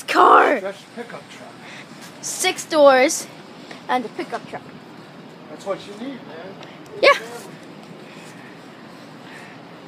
this car. That's pickup truck. Six doors and a pickup truck. That's what you need, man.